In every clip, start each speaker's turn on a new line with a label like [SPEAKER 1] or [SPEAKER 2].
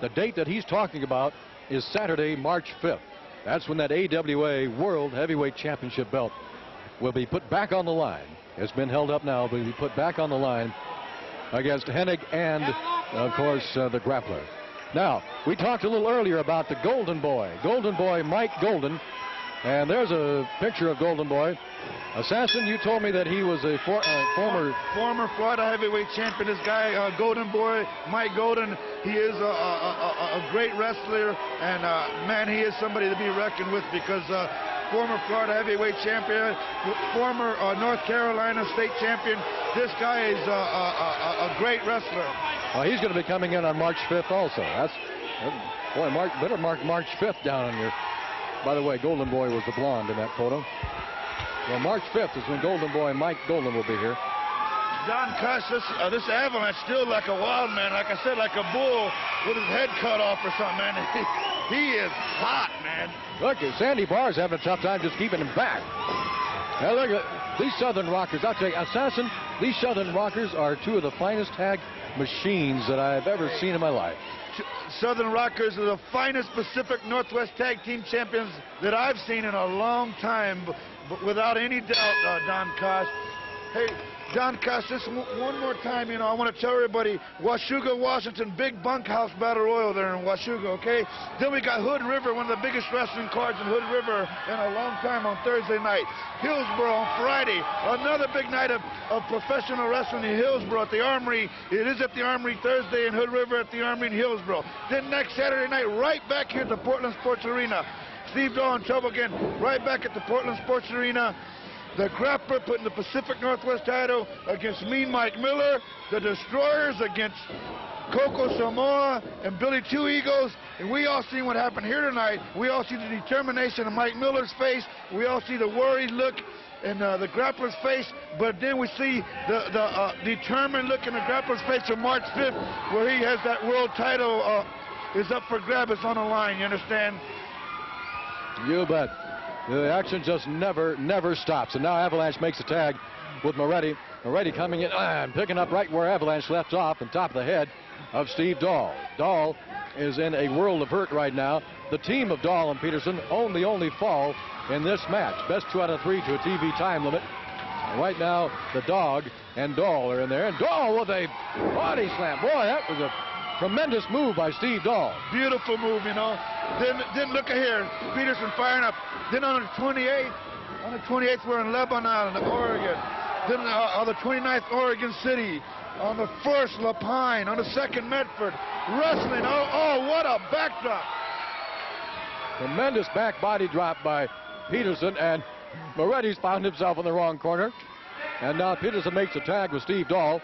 [SPEAKER 1] The date that he's talking about is Saturday, March 5th. That's when that AWA World Heavyweight Championship belt will be put back on the line. It's been held up now, but will be put back on the line against Hennig and, of course, uh, the grappler. Now, we talked a little earlier about the Golden Boy, Golden Boy Mike Golden, and there's a picture of Golden Boy. Assassin, you told me that he was a for, uh, former
[SPEAKER 2] former Florida heavyweight champion. This guy, uh, Golden Boy, Mike Golden, he is a, a, a, a great wrestler, and uh, man, he is somebody to be reckoned with because uh, former Florida heavyweight champion, former uh, North Carolina state champion. This guy is a, a, a great wrestler.
[SPEAKER 1] Well, he's going to be coming in on March 5th also. That's boy, Mark, better mark March 5th down on your. By the way, Golden Boy was the blonde in that photo. Well, March 5th is when Golden Boy Mike Golden will be here.
[SPEAKER 2] John Cuss, this, uh, this Avalanche still like a wild man, like I said, like a bull with his head cut off or something, man. he is hot, man.
[SPEAKER 1] Look, Sandy Barr's having a tough time just keeping him back. Now look at these Southern Rockers. I'll tell you, Assassin, these Southern Rockers are two of the finest tag machines that I've ever seen in my life.
[SPEAKER 2] Southern Rockers are the finest Pacific Northwest Tag Team Champions that I've seen in a long time, but without any doubt, uh, Don Coss. Hey, Don Coss, just one more time, you know, I want to tell everybody, Washougal, Washington, big bunkhouse battle royal there in Washougal, okay? Then we got Hood River, one of the biggest wrestling cards in Hood River in a long time on Thursday night. Hillsboro on Friday, another big night of, of professional wrestling in Hillsboro at the Armory. It is at the Armory Thursday in Hood River at the Armory in Hillsboro. Then next Saturday night, right back here at the Portland Sports Arena. Steve Doll in trouble again, right back at the Portland Sports Arena. The grappler putting the Pacific Northwest title against Mean Mike Miller. The Destroyers against Coco Samoa and Billy Two Eagles. And we all see what happened here tonight. We all see the determination of Mike Miller's face. We all see the worried look in uh, the grappler's face. But then we see the, the uh, determined look in the grappler's face on March 5th where he has that world title uh, is up for grab. It's on the line. You understand?
[SPEAKER 1] You bet. The action just never, never stops. And now Avalanche makes a tag with Moretti. Moretti coming in ah, and picking up right where Avalanche left off on top of the head of Steve Doll. Doll is in a world of hurt right now. The team of Doll and Peterson own the only fall in this match. Best two out of three to a TV time limit. And right now, the dog and Doll are in there. And Doll with a body slam. Boy, that was a tremendous move by Steve Doll.
[SPEAKER 2] Beautiful move, you know. Then, then look at here. Peterson firing up. Then on the 28th, on the 28th, we're in Lebanon, Oregon. Then uh, on the 29th, Oregon City. On the first, La Pine. On the second, Medford. Wrestling. Oh, oh, what a backdrop.
[SPEAKER 1] Tremendous back body drop by Peterson, and Moretti's found himself in the wrong corner. And now Peterson makes a tag with Steve Doll.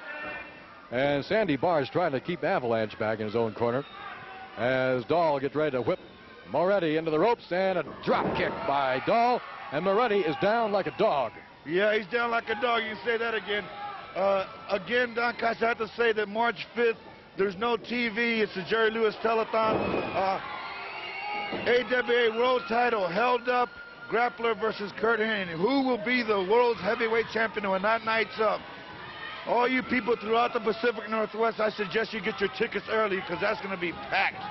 [SPEAKER 1] And Sandy Barr is trying to keep Avalanche back in his own corner as Doll gets ready to whip Moretti into the ropes and a drop kick by Doll. And Moretti is down like a dog.
[SPEAKER 2] Yeah, he's down like a dog. You can say that again. Uh, again, Don Coss, I have to say that March 5th, there's no TV. It's the Jerry Lewis Telethon. Uh, AWA World Title held up. Grappler versus Curt Hennig. Who will be the world's heavyweight champion when that night's up? All you people throughout the Pacific Northwest, I suggest you get your tickets early because that's going to be packed.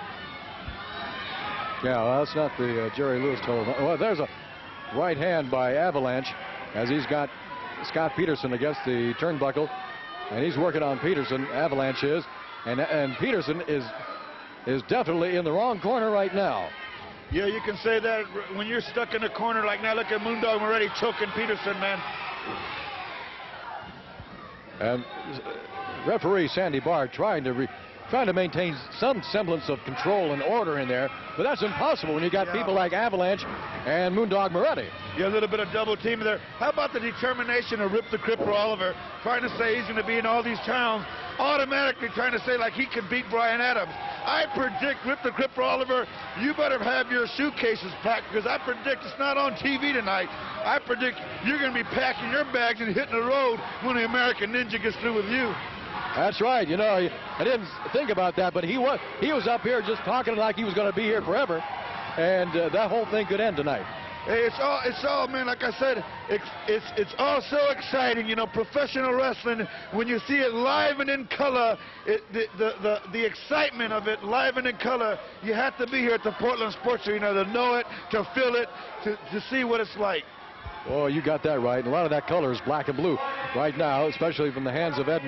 [SPEAKER 1] Yeah, well, that's not the uh, Jerry Lewis told. Well, there's a right hand by Avalanche as he's got Scott Peterson against the turnbuckle, and he's working on Peterson. Avalanche is, and and Peterson is is definitely in the wrong corner right now.
[SPEAKER 2] Yeah, you can say that when you're stuck in a corner like now. Look at Moondog already choking Peterson, man.
[SPEAKER 1] And referee Sandy Barr trying to trying to maintain some semblance of control and order in there, but that's impossible when you got yeah. people like Avalanche and Moondog Moretti.
[SPEAKER 2] Yeah, a little bit of double team there. How about the determination of Rip the Crippler Oliver trying to say he's going to be in all these towns, automatically trying to say like he can beat Brian Adams. I predict Rip the Crippler Oliver, you better have your suitcases packed because I predict it's not on TV tonight. I predict you're going to be packing your bags and hitting the road when the American Ninja gets through with you.
[SPEAKER 1] That's right. You know, I didn't think about that, but he was he was up here just talking like he was going to be here forever, and uh, that whole thing could end tonight.
[SPEAKER 2] It's all, it's all, man. Like I said, it's, it's, it's all so exciting. You know, professional wrestling. When you see it live and in color, it, the, the, the, the excitement of it live and in color. You have to be here at the Portland Sports Arena to know it, to feel it, to, to see what it's like.
[SPEAKER 1] Oh, you got that right. A lot of that color is black and blue right now, especially from the hands of Ed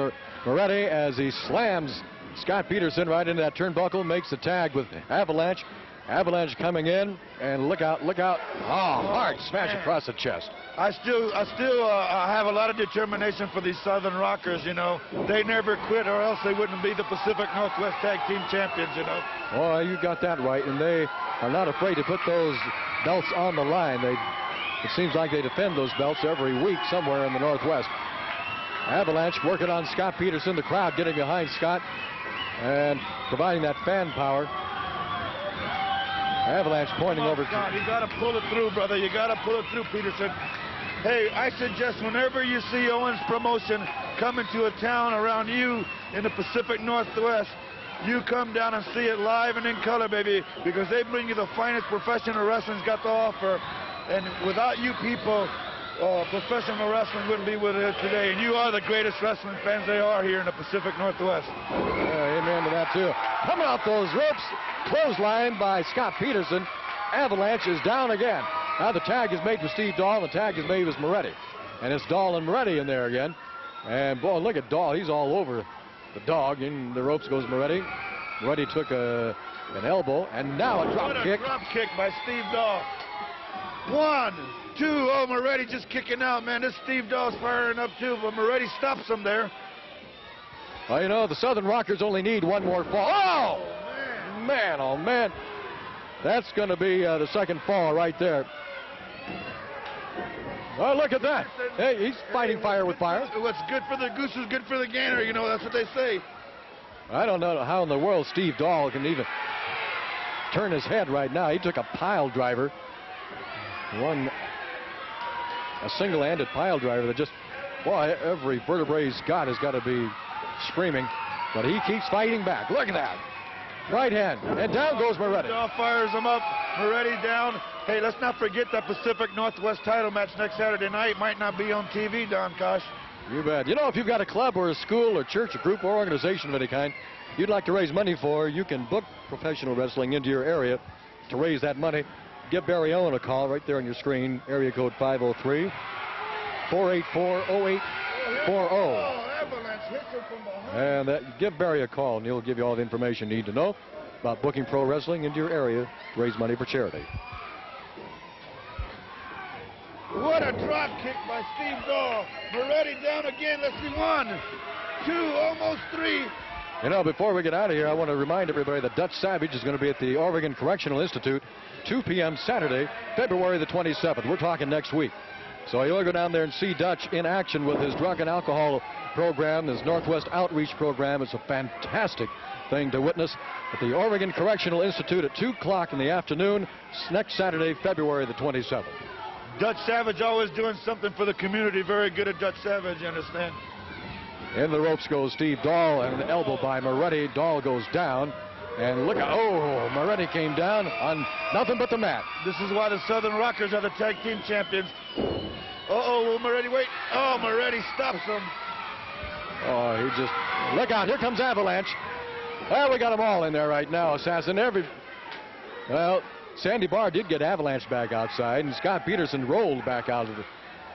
[SPEAKER 1] Moretti as he slams Scott Peterson right into that turnbuckle, makes the tag with Avalanche. Avalanche coming in, and look out, look out. Oh, hard smash across the chest.
[SPEAKER 2] I still, I still uh, have a lot of determination for these Southern Rockers, you know. They never quit or else they wouldn't be the Pacific Northwest Tag Team Champions, you know.
[SPEAKER 1] Boy, you got that right, and they are not afraid to put those belts on the line. They, it seems like they defend those belts every week somewhere in the Northwest. Avalanche working on Scott Peterson, the crowd getting behind Scott and providing that fan power. Avalanche pointing
[SPEAKER 2] oh,
[SPEAKER 1] over.
[SPEAKER 2] God, you got to pull it through, brother. You got to pull it through, Peterson. Hey, I suggest whenever you see Owens Promotion coming to a town around you in the Pacific Northwest, you come down and see it live and in color, baby, because they bring you the finest professional wrestling's got to offer. And without you people, uh, professional wrestling wouldn't be with us today. And you are the greatest wrestling fans they are here in the Pacific Northwest.
[SPEAKER 1] Yeah, amen to that, too. Coming off those ropes, clothesline by Scott Peterson. Avalanche is down again. Now the tag is made for Steve Doll. The tag is made with Moretti. And it's Doll and Moretti in there again. And boy, look at Doll. He's all over the dog. In the ropes goes Moretti. Moretti took a, an elbow. And now a drop
[SPEAKER 2] what
[SPEAKER 1] kick.
[SPEAKER 2] A drop kick by Steve Doll. One, two. Oh, Moretti just kicking out, man. This Steve Doll's firing up too, but Moretti stops him there.
[SPEAKER 1] Well, you know, the Southern Rockers only need one more fall. Oh! man, oh man. That's going to be uh, the second fall right there. Oh, look at that. Hey, he's fighting fire with fire.
[SPEAKER 2] What's good for the goose is good for the gander. You know, that's what they say.
[SPEAKER 1] I don't know how in the world Steve Doll can even turn his head right now. He took a pile driver. One, a single-handed pile driver that just, boy, every vertebrae he's got has got to be screaming. But he keeps fighting back. Look at that. Right hand. And down goes Moretti.
[SPEAKER 2] Doll fires him up. Moretti down. Hey, let's not forget that Pacific Northwest title match next Saturday night. Might not be on TV, Don Coss.
[SPEAKER 1] You bet. You know, if you've got a club or a school or church, a group or organization of any kind you'd like to raise money for, you can book professional wrestling into your area to raise that money. Give Barry Allen a call right there on your screen, area code 503 484 0840. And uh, give Barry a call, and he'll give you all the information you need to know about booking pro wrestling into your area to raise money for charity.
[SPEAKER 2] What a drop kick by Steve Doll. Moretti down again. Let's see one, two, almost three.
[SPEAKER 1] You know, before we get out of here, I want to remind everybody that Dutch Savage is going to be at the Oregon Correctional Institute 2 p.m. Saturday, February the 27th. We're talking next week. So you'll go down there and see Dutch in action with his drug and alcohol program, his Northwest Outreach program. It's a fantastic thing to witness at the Oregon Correctional Institute at 2 o'clock in the afternoon next Saturday, February the 27th.
[SPEAKER 2] Dutch Savage always doing something for the community. Very good at Dutch Savage, you understand?
[SPEAKER 1] In the ropes goes Steve Doll and an elbow by Moretti. Doll goes down. And look, out. oh, Moretti came down on nothing but the mat.
[SPEAKER 2] This is why the Southern Rockers are the tag team champions. Uh-oh, will Moretti wait? Oh, Moretti stops him.
[SPEAKER 1] Oh, he just, look out, here comes Avalanche. Well, we got them all in there right now, Assassin. Every, well, Sandy Barr did get Avalanche back outside, and Scott Peterson rolled back out of the,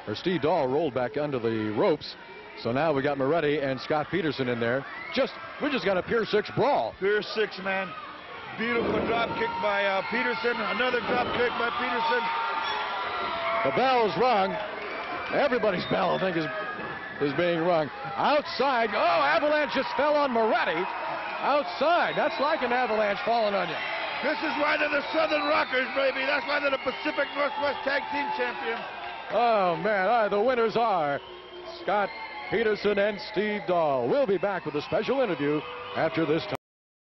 [SPEAKER 1] or Steve Doll rolled back under the ropes. So now we got Moretti and Scott Peterson in there. Just, we just got a Pier 6 brawl.
[SPEAKER 2] Pier 6, man. Beautiful drop kick by uh, Peterson. Another drop kick by Peterson.
[SPEAKER 1] The bell's rung. Everybody's bell, I think, is, is being rung. Outside. Oh, Avalanche just fell on Moretti. Outside. That's like an avalanche falling on you.
[SPEAKER 2] This is why they're the Southern Rockers, baby. That's why they're the Pacific Northwest Tag Team Champions.
[SPEAKER 1] Oh, man. Right, the winners are Scott Peterson and Steve Doll. We'll be back with a special interview after this time.